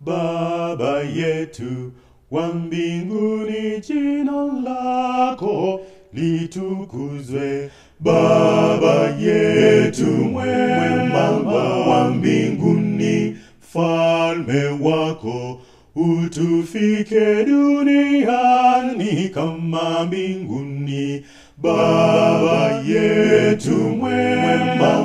Baba yetu wa mbinguni, jina lako litukuzwe. Baba yetu mwema wa mbinguni, falme wako utufike duniani kama mbinguni. Baba yetu mwema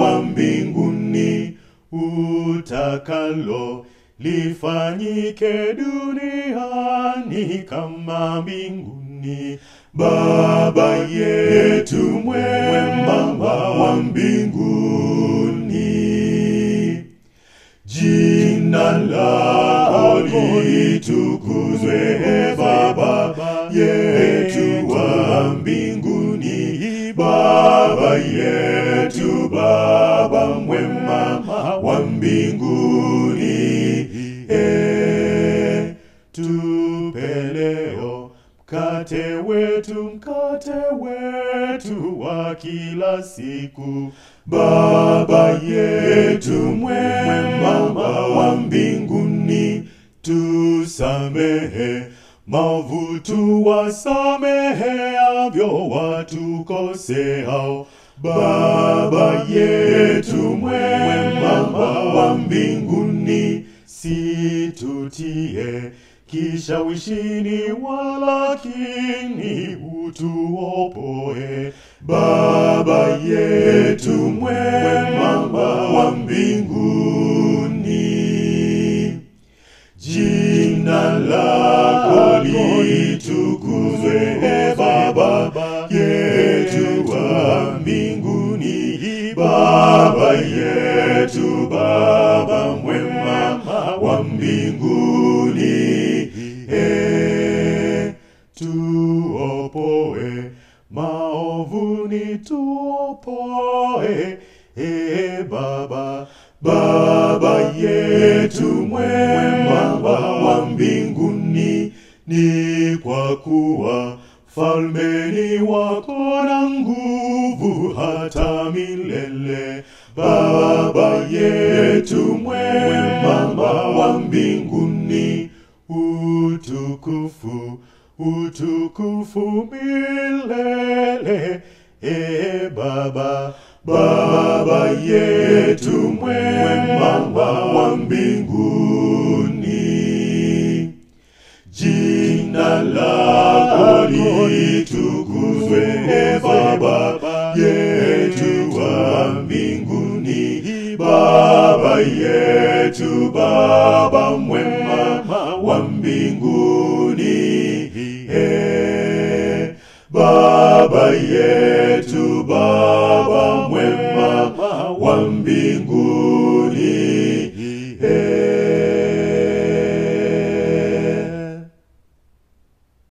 wa mbinguni, utakalo lifanyike duniani kama mbinguni. Baba yetu mwema wa mbinguni, jina lako litukuzwe, Baba yetu wa mbinguni. Baba yetu, Baba mwema wa mbinguni, wetu, mkate wetu wa kila siku. Baba yetu mwema wa mbinguni, tusamehe maovu tuwasameheavyo watukoseao. Baba yetu mwema wa mbinguni, kishawishini, walakini utuopoe. Baba yetu mwema wa mbinguni, jina lako litukuzwe, Baba yetu wa mbinguni. Baba yetu, Baba mwema wa mbinguni, e Baba. Baba yetu mwema wa mbinguni, ni kwa kuwa falme ni wako na nguvu hata milele. Baba yetu mwema wa mbinguni, utukufu utukufu milele. E Baba, Baba yetu mwema wa mbinguni, jina lako litukuzwe, Baba yetu wa mbinguni. Baba yetu, Baba mwema wa mbinguni, eh, Baba yetu, Baba been